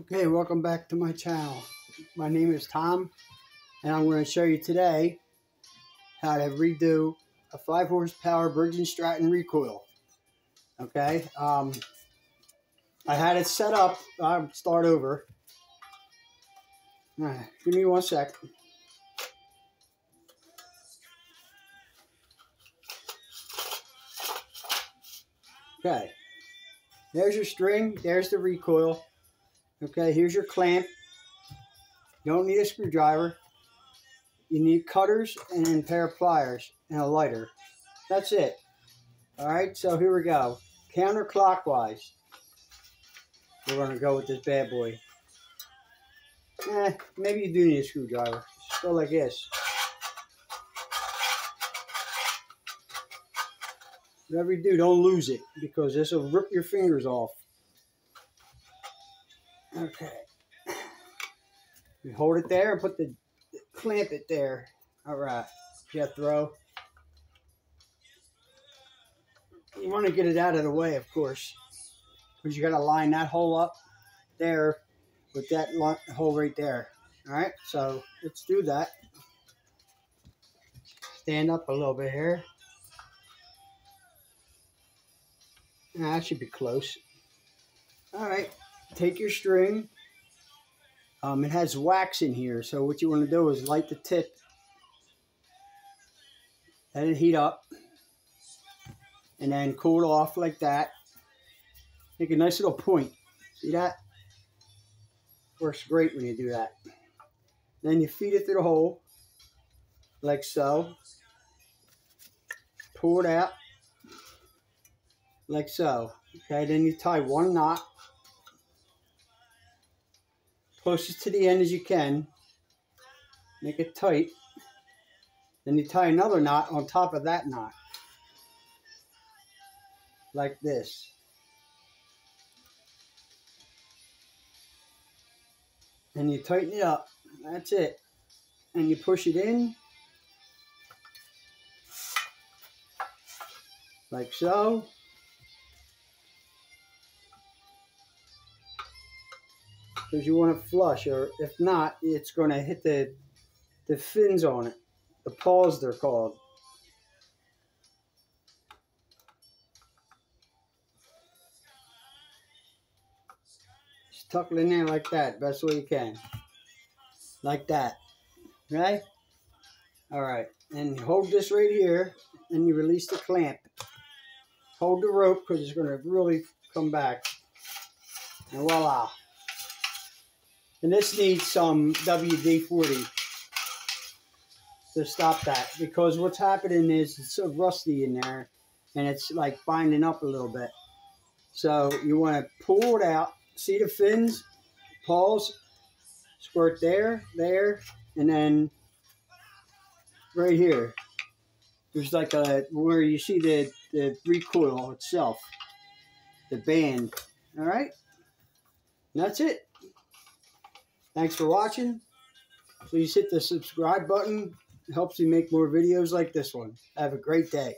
Okay, welcome back to my channel. My name is Tom, and I'm going to show you today how to redo a 5 horsepower Briggs & Stratton recoil. Okay, um, I had it set up. I'll start over. Right, give me one sec. Okay, there's your string, there's the recoil. Okay, here's your clamp. Don't need a screwdriver. You need cutters and a pair of pliers and a lighter. That's it. All right, so here we go. Counterclockwise. We're going to go with this bad boy. Eh, maybe you do need a screwdriver. Just go like this. Whatever you do, don't lose it because this will rip your fingers off. Okay. You hold it there and put the, clamp it there. All right. Jethro. You want to get it out of the way, of course, because you got to line that hole up there with that hole right there. All right. So let's do that. Stand up a little bit here. That should be close. All right take your string. Um, it has wax in here, so what you want to do is light the tip. Let it heat up. And then cool it off like that. Make a nice little point. See that? Works great when you do that. Then you feed it through the hole, like so. Pull it out, like so. Okay, then you tie one knot closest to the end as you can. Make it tight. Then you tie another knot on top of that knot. Like this. And you tighten it up. That's it. And you push it in. Like so. Because you want to flush, or if not, it's going to hit the the fins on it, the pawls they're called. Just tuck it in there like that, best way you can. Like that, right? All right, and hold this right here, and you release the clamp. Hold the rope because it's going to really come back. And voila. And this needs some WD-40 to stop that because what's happening is it's so rusty in there and it's like binding up a little bit. So you want to pull it out. See the fins? Pulse. Squirt there, there, and then right here. There's like a, where you see the, the recoil itself. The band. All right? And that's it. Thanks for watching. Please hit the subscribe button. It helps me make more videos like this one. Have a great day.